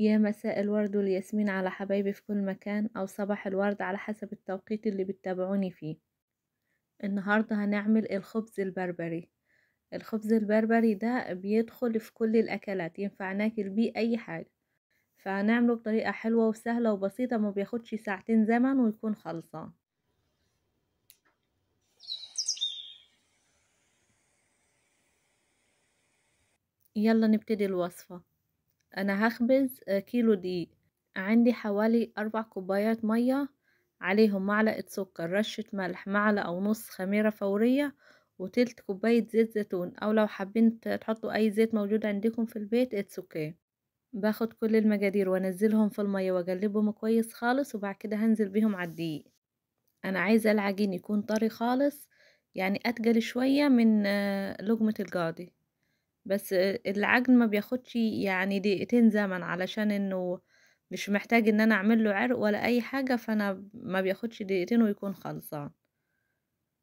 يا مساء الورد والياسمين على حبايبي في كل مكان أو صباح الورد على حسب التوقيت اللي بتتابعوني فيه. النهاردة هنعمل الخبز البربري. الخبز البربري ده بيدخل في كل الأكلات ينفع ناكل بيه أي حاجة. فهنعمله بطريقة حلوة وسهلة وبسيطة ما بياخدش ساعتين زمن ويكون خلصان. يلا نبتدي الوصفة. أنا هخبز كيلو دقيق. عندي حوالي أربع كوبايات مية عليهم معلقة سكر رشة ملح معلقة ونص خميرة فورية وتلت كوباية زيت زيتون أو لو حابين تحطوا أي زيت موجود عندكم في البيت it's okay باخد كل المقادير وانزلهم في المية وأقلبهم كويس خالص وبعد كده هنزل بيهم على الدقيق. أنا عايزة العجين يكون طري خالص يعني أتقل شوية من لقمة القاضي. بس العجن ما بياخدش يعني دقيقتين زمن علشان إنه مش محتاج إن أنا أعمل له عرق ولا أي حاجة فأنا ما بياخدش دقيقتين ويكون خلصان.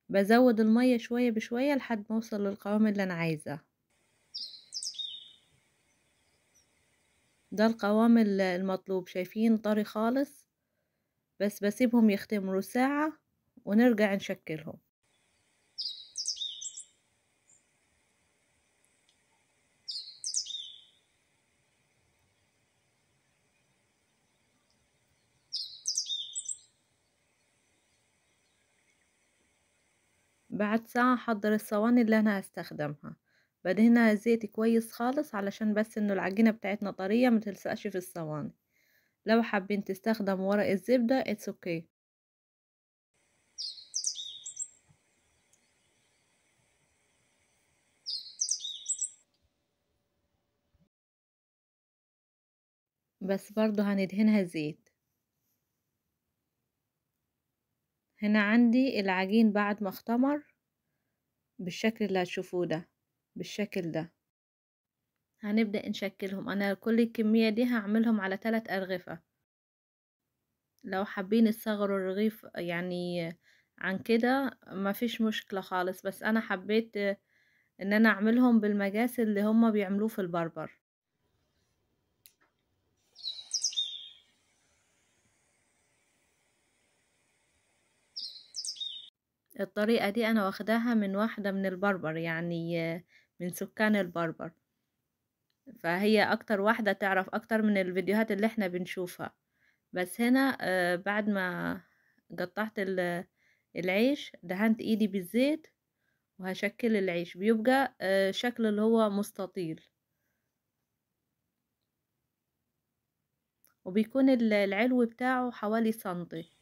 بزود المية شوية بشوية لحد ما أوصل للقوام اللي أنا عايزاه. ده القوام المطلوب. شايفين طري خالص؟ بس بسيبهم يختمروا ساعة ونرجع نشكلهم. بعد ساعة هحضر الصواني اللي أنا هستخدمها. بدهنها زيت كويس خالص علشان بس إنه العجينة بتاعتنا طرية متلصقش في الصواني. لو حابين تستخدموا ورق الزبدة it's okay. بس برضو هندهنها زيت. هنا عندي العجين بعد ما اختمر بالشكل اللي هتشوفوه ده بالشكل ده. هنبدأ نشكلهم. أنا كل الكمية دي هعملهم على ثلاث أرغفة. لو حابين تصغروا الرغيف يعني عن كده مفيش مشكلة خالص بس أنا حبيت إن أنا أعملهم بالمقاس اللي هما بيعملوه في البربر. الطريقة دي أنا واخداها من واحدة من البربر يعني من سكان البربر. فهي أكتر واحدة تعرف أكتر من الفيديوهات اللي إحنا بنشوفها. بس هنا بعد ما قطعت العيش دهنت إيدي بالزيت وهشكل العيش. بيبقى شكل اللي هو مستطيل. وبيكون العلو بتاعه حوالي سنتي.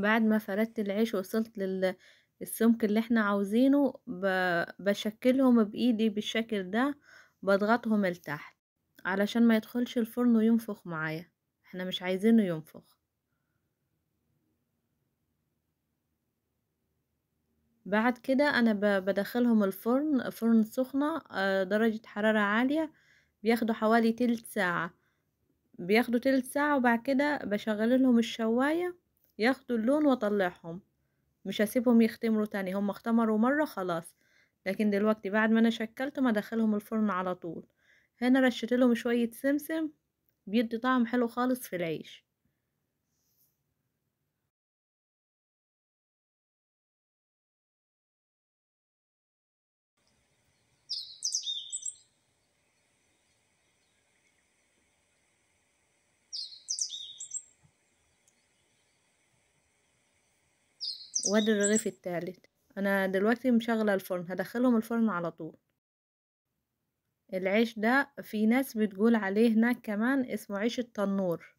بعد ما فردت العيش وصلت للسمك اللي إحنا عاوزينه بشكلهم بإيدي بالشكل ده بضغطهم لتحت علشان ما يدخلش الفرن وينفخ معايا. إحنا مش عايزينه ينفخ. بعد كده أنا بدخلهم الفرن فرن سخنة درجة حرارة عالية بياخدوا حوالي تلت ساعة. بياخدوا تلت ساعة وبعد كده بشغل لهم الشواية ياخدوا اللون واطلعهم. مش هسيبهم يختمروا تاني هم اختمروا مرة خلاص. لكن دلوقتي بعد ما أنا شكلتهم ادخلهم الفرن على طول. هنا رشت لهم شوية سمسم بيدي طعم حلو خالص في العيش. وادي الرغيف التالت. أنا دلوقتي مشغلة الفرن هدخلهم الفرن على طول. العيش ده في ناس بتقول عليه هناك كمان اسمه عيش التنور.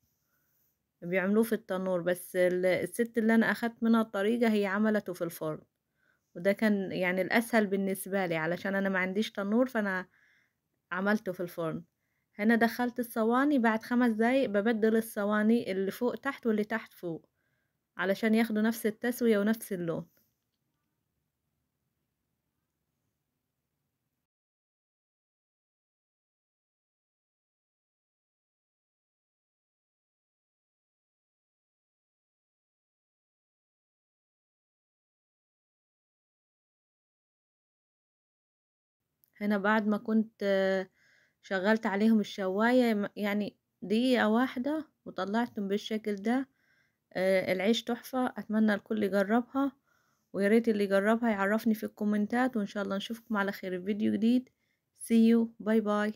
بيعملوه في التنور بس ال الست اللي أنا أخدت منها الطريقة هي عملته في الفرن، وده كان يعني الأسهل بالنسبة لي علشان أنا ما عنديش تنور فأنا عملته في الفرن، هنا دخلت الصواني بعد 5 دقايق بابدل الصواني اللي فوق تحت واللي تحت فوق، علشان ياخدوا نفس التسوية ونفس اللون. هنا بعد ما كنت شغّلت عليهم الشواية يعني دقيقة واحدة وطلّعتهم بالشكل ده، العيش تحفة أتمنى الكل يجرّبها، ويا ريت اللي يجرّبها يعرّفني في الكومنتات وإن شاء الله نشوفكم على خير في فيديو جديد see you bye bye.